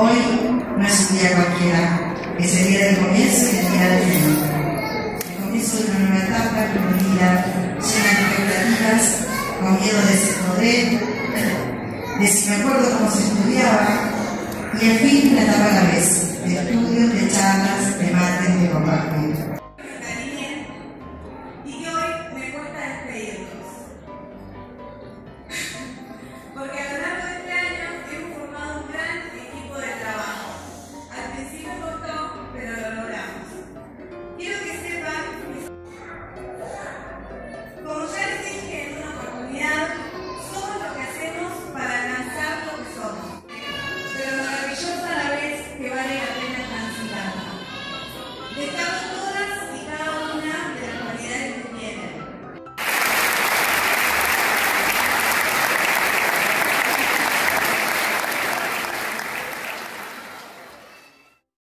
Hoy no es un día cualquiera, es el día del comienzo y el día del fin. El comienzo de una nueva etapa vida, llena de expectativas, con miedo de si podré, de si me acuerdo cómo se estudiaba, y el fin una etapa a la vez, de estudios, de charlas, de mates, de compartir. Y hoy me cuesta despedirme.